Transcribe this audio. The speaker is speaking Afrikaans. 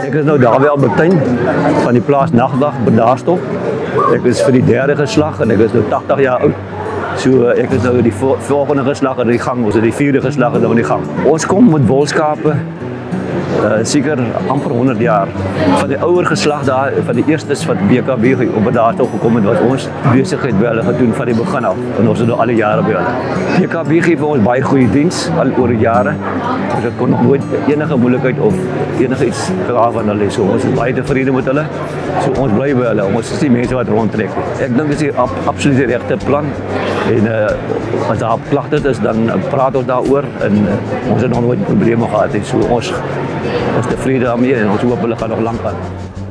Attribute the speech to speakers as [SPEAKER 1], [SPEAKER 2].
[SPEAKER 1] Ek is nou daar by Albertyn van die plaas Nagdag Bedaarstop. Ek is vir die derde geslag en ek is nou 80 jaar oud. So ek is nou die vo volgende geslag in die gang, die vierde geslag nou in die gang. Ons kom met wolskape uh, seker amper 100 jaar van die ouer geslag daar van die eerstes wat BKB op daar toe gekom het wat ons besigheid by hulle gedoen van die begin af en ons het nou al die jare by hulle. BKB gee vir ons baie goeie diens al oor die jare. Ons het kon nooit enige moeilikheid of enige iets gehad van hulle so ons is baie tevrede met hulle. So ons bly by hulle. Ons is die mense wat rondtrek. Ek dink dis die ab, absolute regte plan en uh, as daar klagte is dan praat ons daaroor en uh, ons het nog nooit probleme gehad nie. So ons is tevrede daarmee en ons hoop hulle gaan nog lank gaan.